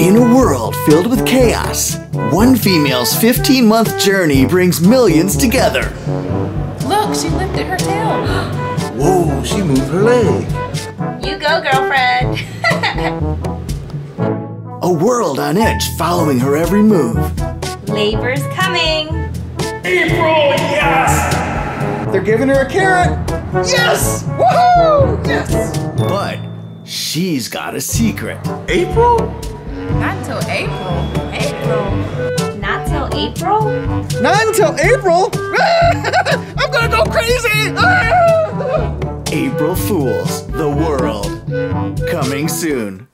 In a world filled with chaos, one female's 15 month journey brings millions together. Look, she lifted her tail. Whoa, she moved her leg. You go, girlfriend. A world on edge following her every move. Labor's coming. April, yes! They're giving her a carrot. Yes! Woohoo! Yes! But she's got a secret. April? Not till April. April. Not till April? Not until April. I'm gonna go crazy. April Fools, the world. Coming soon.